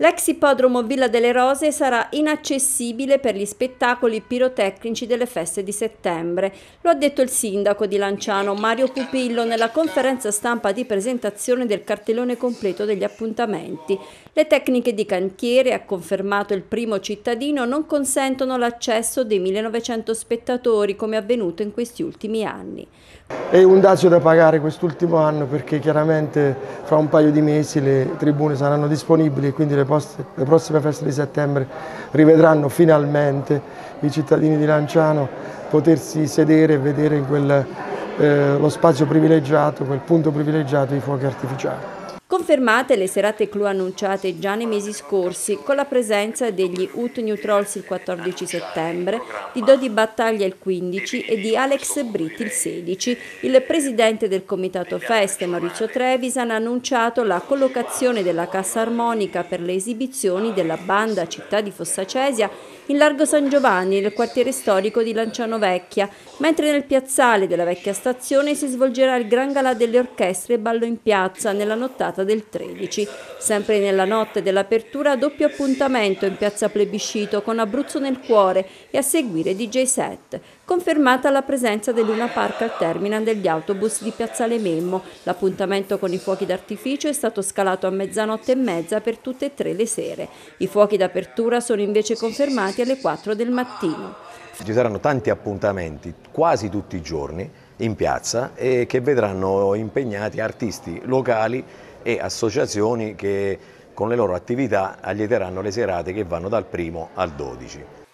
L'ex ippodromo Villa delle Rose sarà inaccessibile per gli spettacoli pirotecnici delle feste di settembre. Lo ha detto il sindaco di Lanciano Mario Pupillo nella conferenza stampa di presentazione del cartellone completo degli appuntamenti. Le tecniche di cantiere, ha confermato il primo cittadino, non consentono l'accesso dei 1900 spettatori come avvenuto in questi ultimi anni. È un dazio da pagare quest'ultimo anno perché chiaramente fra un paio di mesi le tribune saranno disponibili e quindi le, poste, le prossime feste di settembre rivedranno finalmente i cittadini di Lanciano potersi sedere e vedere in quel, eh, lo spazio privilegiato, quel punto privilegiato i fuochi artificiali. Confermate le serate clou annunciate già nei mesi scorsi con la presenza degli Ut New Trolls il 14 settembre, di Dodi Battaglia il 15 e di Alex Britti il 16. Il presidente del comitato feste Maurizio Trevisan ha annunciato la collocazione della cassa armonica per le esibizioni della banda Città di Fossacesia in Largo San Giovanni, nel quartiere storico di Lanciano Vecchia, mentre nel piazzale della vecchia stazione si svolgerà il Gran Galà delle Orchestre e Ballo in Piazza nella nottata del 13. Sempre nella notte dell'apertura doppio appuntamento in piazza Plebiscito con Abruzzo nel cuore e a seguire DJ set. Confermata la presenza del Luna Park al terminal degli autobus di Piazzale Memmo. L'appuntamento con i fuochi d'artificio è stato scalato a mezzanotte e mezza per tutte e tre le sere. I fuochi d'apertura sono invece confermati alle 4 del mattino. Ci saranno tanti appuntamenti, quasi tutti i giorni, in piazza e che vedranno impegnati artisti locali e associazioni che con le loro attività allieteranno le serate che vanno dal primo al 12.